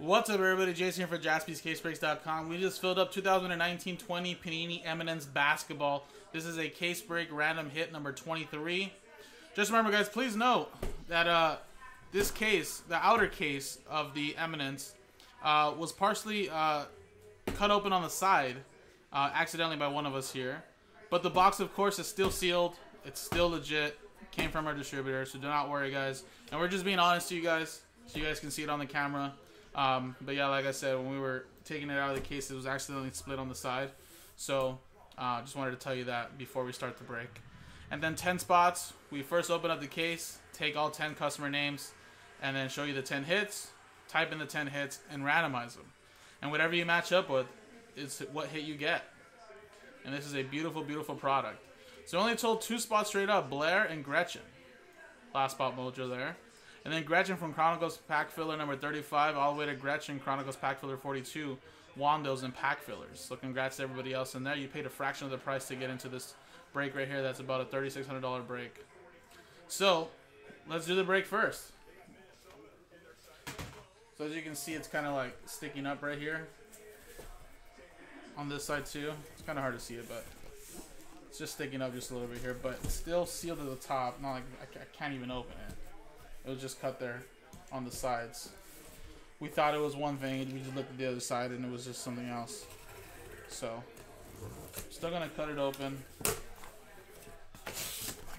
What's up, everybody? Jason here for JaspysCaseBreaks.com. We just filled up 2019-20 Panini Eminence Basketball. This is a case break random hit number 23. Just remember, guys, please note that uh, this case, the outer case of the Eminence, uh, was partially uh, cut open on the side uh, accidentally by one of us here. But the box, of course, is still sealed. It's still legit. Came from our distributor, so do not worry, guys. And we're just being honest to you guys, so you guys can see it on the camera. Um, but yeah, like I said, when we were taking it out of the case, it was accidentally split on the side. So uh, just wanted to tell you that before we start the break. And then 10 spots. We first open up the case, take all 10 customer names, and then show you the 10 hits, type in the 10 hits, and randomize them. And whatever you match up with is what hit you get. And this is a beautiful, beautiful product. So only told two spots straight up, Blair and Gretchen. Last spot mojo there. And then Gretchen from Chronicles Pack Filler number 35, all the way to Gretchen Chronicles Pack Filler 42, Wandos and Pack Fillers. So congrats to everybody else in there. You paid a fraction of the price to get into this break right here. That's about a $3,600 break. So let's do the break first. So as you can see, it's kind of like sticking up right here. On this side too. It's kind of hard to see it, but it's just sticking up just a little bit here. But still sealed at the top. Not like I can't even open it. It was just cut there on the sides. We thought it was one and we just looked at the other side, and it was just something else. So, still gonna cut it open. I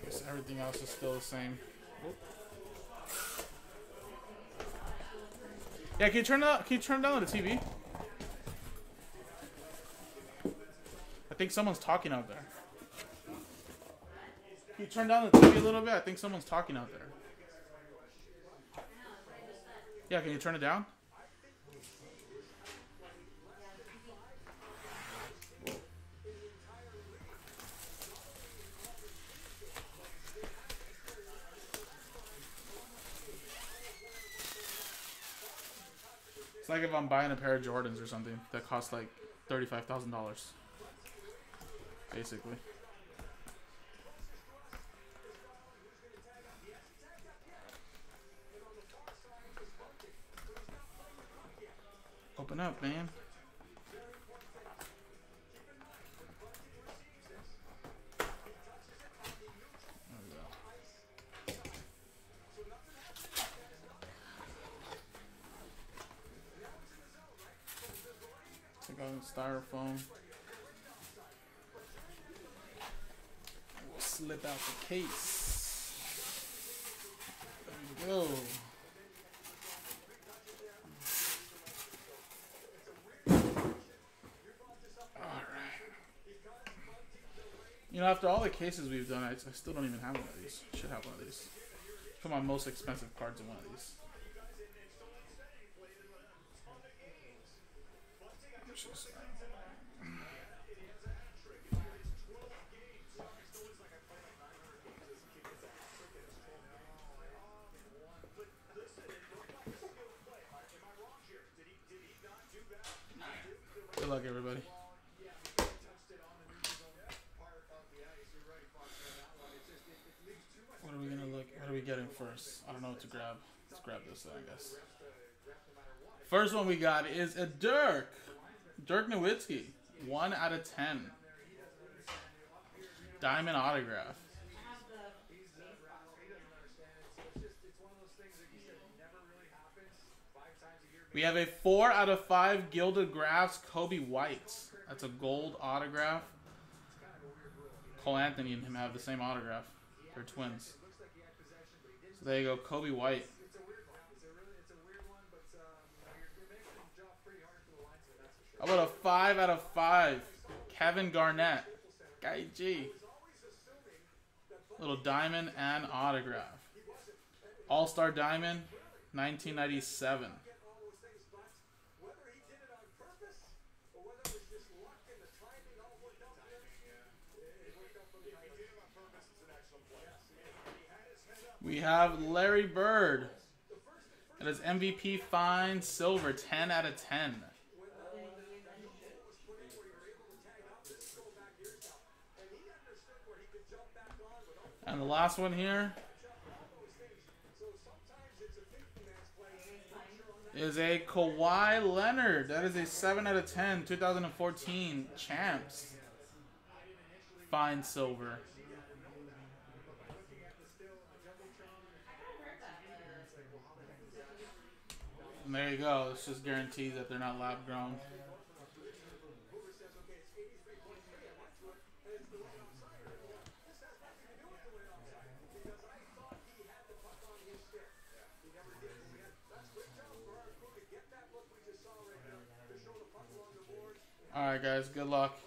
guess everything else is still the same. Yeah, can you turn down? Can you turn down the TV? I think someone's talking out there. Can you turn down the TV a little bit? I think someone's talking out there. Yeah, can you turn it down? It's like if I'm buying a pair of Jordans or something that costs like $35,000. Basically. Open up, man. Take out the styrofoam. We'll slip out the case. There we go. You know, after all the cases we've done, I, I, still don't even have one of these. Should have one of these. Put my most expensive cards in one of these. Good luck, everybody. What are we gonna look? What are we getting first? I don't know what to grab. Let's grab this, I guess. First one we got is a Dirk, Dirk Nowitzki, one out of ten. Diamond autograph. We have a four out of five Gilded Graphs Coby White. That's a gold autograph. Cole Anthony and him have the same autograph. They're twins. So there you go, Coby White. How about a five out of five? Kevin Garnett. Guy G. Little diamond and autograph. All Star Diamond, 1997. We have Larry Bird. That is MVP fine silver, 10 out of 10. And the last one here is a Kawhi Leonard. That is a 7 out of 10, 2014 champs. Fine silver. And there you go. It's just guaranteed that they're not lab grown. Alright, guys. Good luck.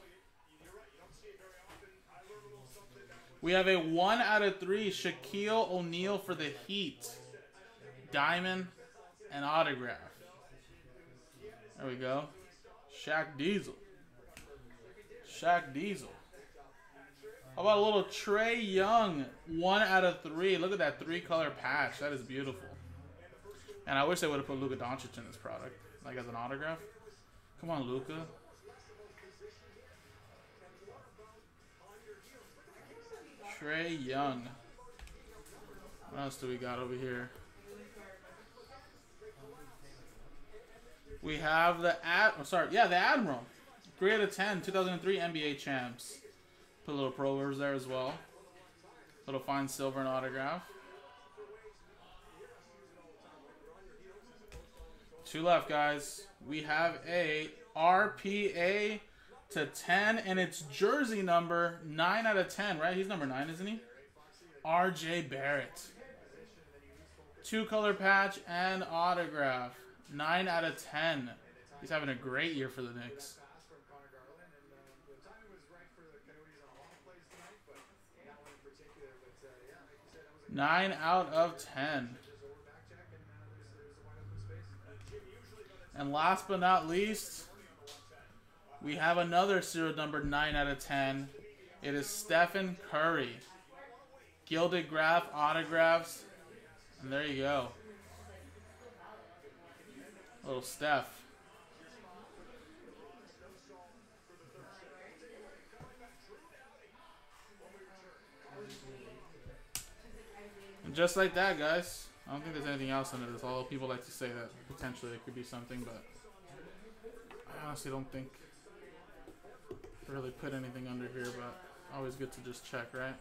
We have a 1 out of 3 Shaquille O'Neal for the Heat. Diamond and autograph. There we go. Shaq Diesel. Shaq Diesel. How about a little Trae Young? 1 out of 3. Look at that three-color patch. That is beautiful. And I wish they would have put Luka Doncic in this product. Like as an autograph. Come on, Luka. Trae Young. What else do we got over here? We have the ad. Oh, sorry, yeah, the Admiral. Three out of 10, 2003 NBA champs. Put a little provers there as well. Little fine silver and autograph. Two left, guys. We have a RPA to 10, and it's jersey number 9 out of 10, right? He's number 9, isn't he? RJ Barrett. Two color patch and autograph. 9 out of 10. He's having a great year for the Knicks. Nine out of ten. And last but not least, we have another serial number 9 out of 10. It is Stephen Curry. Gilded graph autographs. And there you go. Little Steph. And just like that, guys. I don't think there's anything else under this. Although people like to say that potentially it could be something, but I honestly don't think really put anything under here, but always good to just check, right?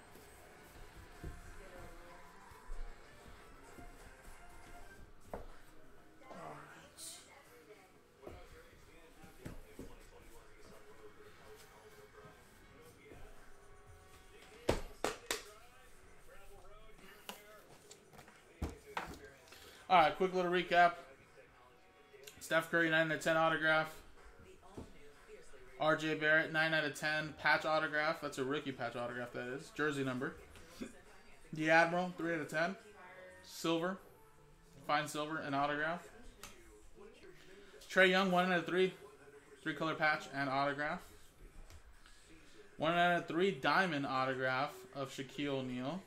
All right, quick little recap. Steph Curry, 9 out of 10 autograph. RJ Barrett, 9 out of 10. Patch autograph. That's a rookie patch autograph, that is. Jersey number. The Admiral, 3 out of 10. Silver. Fine silver and autograph. Trae Young, 1 out of 3. Three color patch and autograph. 1 out of 3 diamond autograph of Shaquille O'Neal.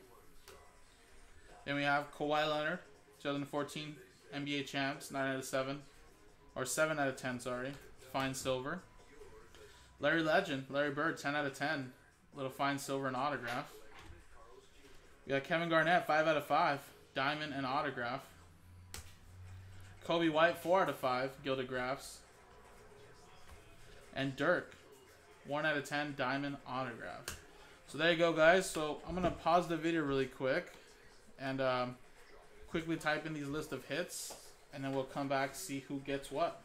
Then we have Kawhi Leonard, 2014 NBA champs, 9 out of 7. Or 7 out of 10, sorry. Fine silver. Larry Legend, Larry Bird, 10 out of 10. Little fine silver and autograph. We got Kevin Garnett, 5 out of 5. Diamond and autograph. Coby White, 4 out of 5. Gilded graphs. And Dirk, 1 out of 10. Diamond autograph. So there you go, guys. So I'm going to pause the video really quick. And um, quickly type in these list of hits, and then we'll come back see who gets what.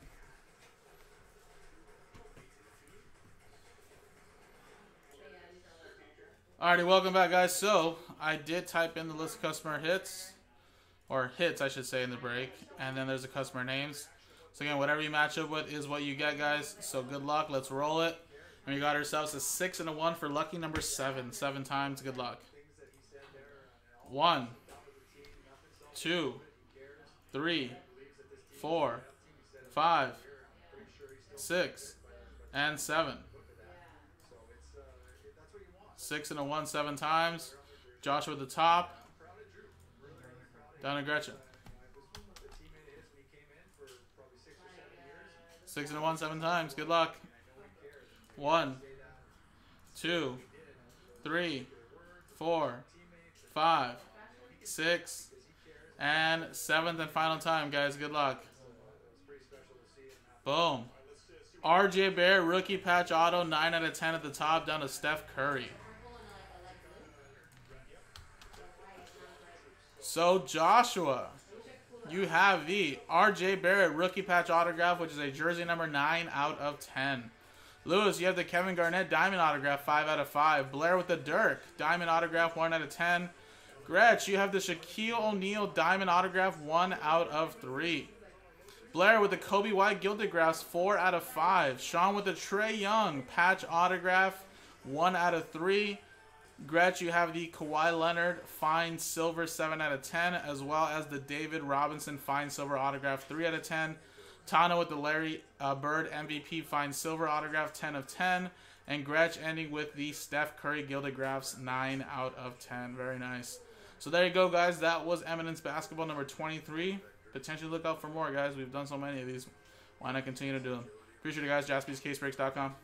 Alrighty, welcome back, guys. So I did type in the list of customer hits, or hits, I should say, in the break, and then there's the customer names. So again, whatever you match up with is what you get, guys. So good luck. Let's roll it. And we got ourselves a six and a one for lucky number seven. Seven times. Good luck. One two, three, four, five, six, and seven. Six and a one, seven times. Joshua at the top. Down to Gretchen. Six and a one, seven times. Good luck. One, two, three, four, five, six, and seventh and final time, guys. Good luck. Boom. RJ Barrett, rookie patch auto, 9 out of 10 at the top, down to Steph Curry. So, Joshua, you have the RJ Barrett rookie patch autograph, which is a jersey number 9 out of 10. Lewis, you have the Kevin Garnett diamond autograph, 5 out of 5. Blair with the Dirk, diamond autograph, 1 out of 10. Gretch, you have the Shaquille O'Neal diamond autograph, 1 out of 3. Blair with the Coby White Gilded Graphs, 4 out of 5. Sean with the Trae Young patch autograph, 1 out of 3. Gretch, you have the Kawhi Leonard Fine Silver 7 out of 10, as well as the David Robinson Fine Silver Autograph 3 out of 10. Tana with the Larry uh, Bird MVP Fine Silver Autograph 10 of 10. And Gretch ending with the Steph Curry Gilded Graphs 9 out of 10. Very nice. So there you go, guys. That was Eminence Basketball number 23. Potentially look out for more, guys. We've done so many of these. Why not continue to do them? Appreciate it, guys. JaspysCaseBreaks.com.